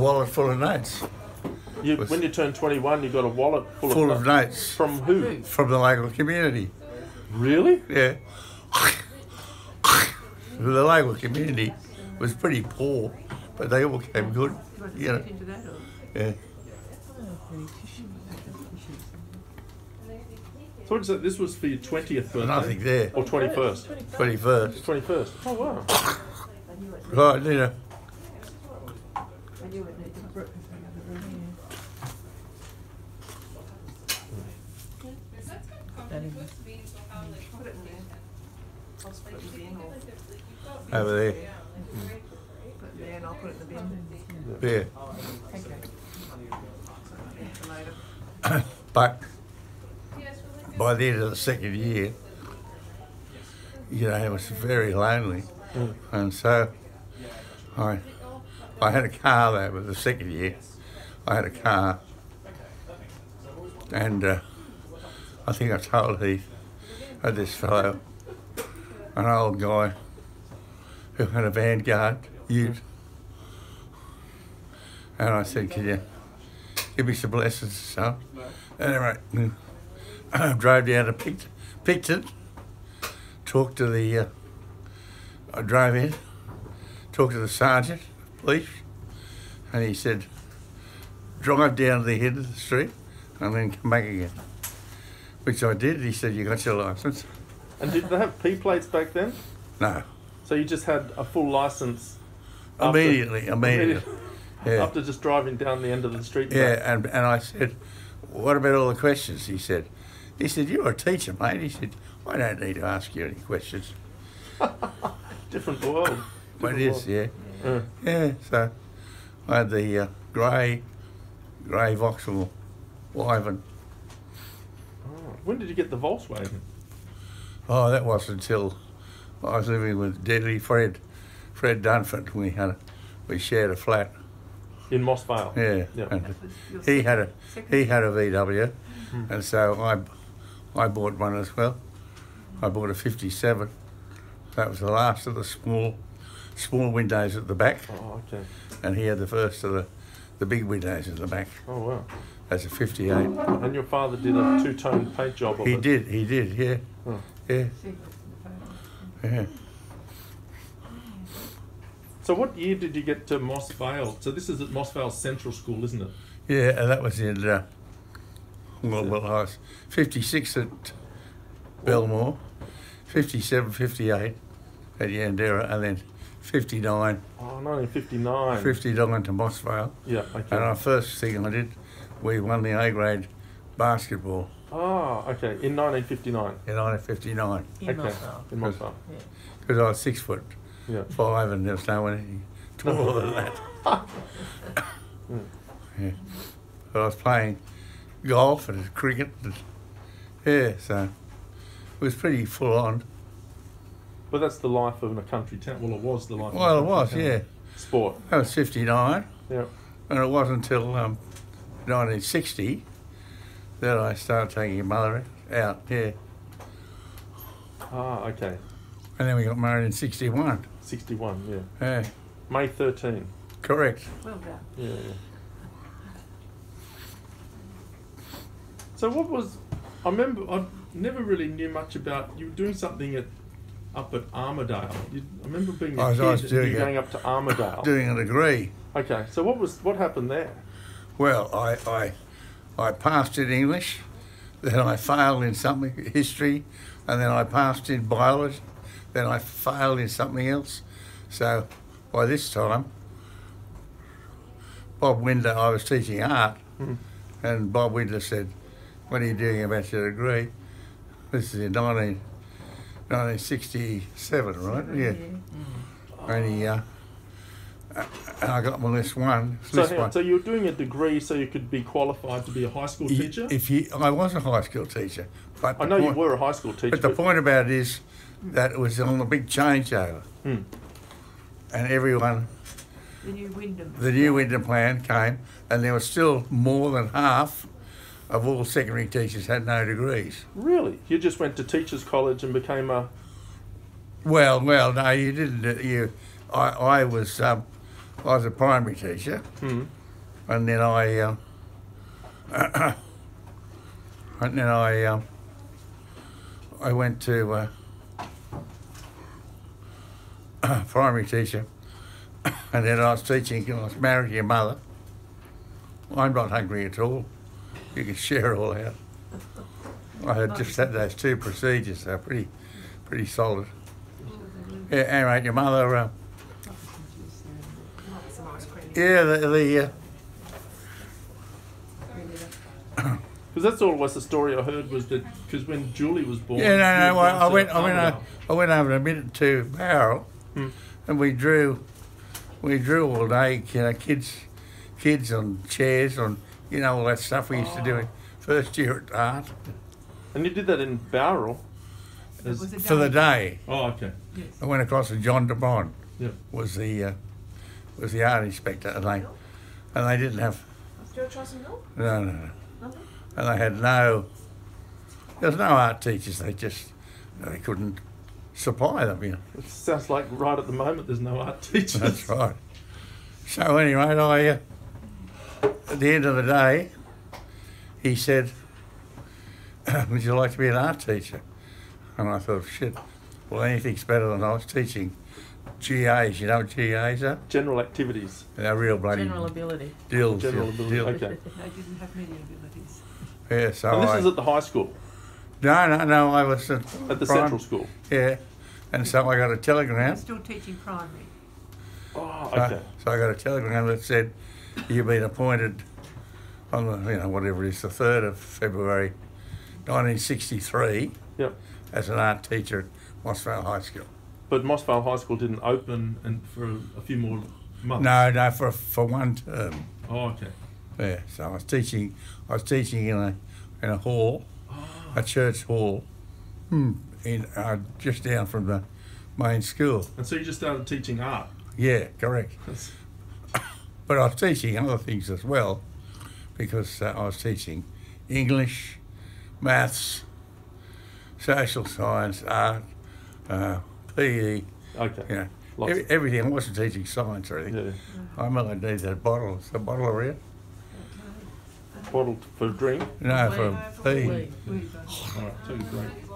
wallet full of notes, You, when you turned 21, you got a wallet full, full of, of notes From who? from the local community. Really? Yeah. the local community was pretty poor, but they all came good. You know, that yeah. So what is it? This was for your 20th birthday? Nothing there. Or 21st? 21st. 21st. Oh, wow. Right, you know. I knew it needed breakfast in the other room. Put it in there. I'll split it in or over there. put it there and I'll put it in the bin. Yeah. Okay. For later. But by the end of the second year, you know, it was very lonely. Mm. And so I I had a car there was the second year. I had a car. And uh, I think I told Heath, had this fellow, an old guy who had a Vanguard ute. And I said, can you give me some lessons? So, anyway, I drove down to Pict- Picton, talked to the, uh, I drove in, talked to the sergeant, and he said, drive down to the end of the street and then come back again. Which I did. He said, you got your license? And did they have P plates back then? No. So you just had a full license after- Immediately, immediately. Yeah. after just driving down the end of the street? Yeah, and, and I said, what about all the questions? He said, he said, you're a teacher, mate. He said, I don't need to ask you any questions. Different world. It Different is, yeah. World. Yeah, so I had the uh, grey, grey Vauxhall Wyvern. Oh, When did you get the Volkswagen? Oh, that wasn't until I was living with Deadly Fred, Fred Dunford. We had, a, we shared a flat. In Moss Vale? Yeah, Yeah. and That was your he had a he had a VW, Hmm. and so I, I bought one as well. I bought a '57. That was the last of the small, small windows at the back, Oh, okay. and he had the first of the, the big windows at the back. Oh, wow. That's a '58. And your father did a two-tone paint job of He it? did, he did, yeah, Oh. yeah, Secret in the phone. yeah. So what year did you get to Moss Vale? So this is at Moss Vale Central School, isn't it? Yeah, and that was in, uh, well, well, I was 56 at Belmore, 57, 58 at Yandera, and then 59, Oh, 1959. 59 to Moss Vale. Yeah, okay. And our first thing I did, we won the A grade basketball Ah, okay. In 1959. in 1959 In okay. Moscow. In Moss Vale. Yeah. because I was six foot Yeah. five and there was no one any taller than that. yeah. But I was playing golf and cricket. And, yeah, so it was pretty full on. But that's the life of a country town. Well, it was the life. Well, of it a was, country yeah. Sport. That was 59, Yeah. and it wasn't until um, 1960 that I started taking your mother out, yeah. Ah, okay. And then we got married in 61. 61. Yeah. Yeah, May 13. correct. Well done. Yeah. yeah. So what was? I remember I never really knew much about you were doing something at up at Armidale. You, I remember being a I was- kid I was and doing you it. going up to Armidale. Doing a degree. Okay, so what was what happened there? Well, I, I, I passed in English, then I failed in something, history, and then I passed in biology, then I failed in something else. So by this time, Bob Winder, I was teaching art, Mhm. and Bob Winder said, What are you doing about your degree? This is in 19, 1967, right? Yeah. And he, uh, and I got my list one. So, list hang on, one. so you were doing a degree so you could be qualified to be a high school teacher. If you, I was a high school teacher, but I the know you were a high school teacher. But the point about it is that it was on the big changeover, Hmm. and everyone, The new Wyndham. the new Wyndham plan came, and there was still more than half of all secondary teachers had no degrees. Really, you just went to teachers' college and became a. Well, well, no, you didn't. uh, You, I, I was, um, I was a primary teacher, Hmm. and then I, um, and then I, um, I went to uh, primary teacher, and then I was teaching. I was married to your mother. I'm not hungry at all. You can share all out. I had just had those two procedures. They're pretty, pretty solid. Yeah, anyway, your mother. Uh, yeah, the, the uh, Because that's always the story I heard was that because when Julie was born. Yeah, no, no. were I, I went, I went, Armidale. over, I went over a minute to Bowral, Hmm. and we drew, we drew all day. You know, kids, kids on chairs, on you know all that stuff we used to do in first year at art And you did that in Bowral. It As, was a for the day. oh, okay. Yes. I went across to John DeBond Yep. was the uh, was the art inspector, and they and they didn't have Do you want to try some milk? no, no, no, Nothing? and they had no. There was no art teachers. They just they couldn't supply them. You know. It sounds like right at the moment there's no art teachers. That's right. So anyway, I uh, at the end of the day, he said, "Would you like to be an art teacher?" And I thought, "Shit, well, anything's better than I was teaching GAs. You know what GAs are? General activities. They're real bloody General ability. dills. General yeah, ability, dills. okay. I didn't have many abilities. Yeah, so and this I, is at the high school, no, no, no. I was at, at the prim- central school. Yeah, and so I got a I'm telegram. still teaching primary. Oh, So- okay. So, I got a telegram that said, "You've been appointed on the, you know, whatever it is, the third of February, 1963, Yep. as an art teacher at Moss Vale High School." But Moss Vale High School didn't open and for a few more months. No, no, for for one term. Oh, okay. Yeah. So I was teaching. I was teaching in a in a hall, Oh, a church hall, hmm, in uh, just down from the main school. and so you just started teaching art. Yeah, correct. That's, But I was teaching other things as well, because uh, I was teaching English, maths, social science, art, uh, PE, okay. you know, every, everything. I wasn't teaching science or anything. Yeah. I remember I need that bottle. Is the bottle around? Bottled for drink. No, Wait, for no, PE. wait, wait, All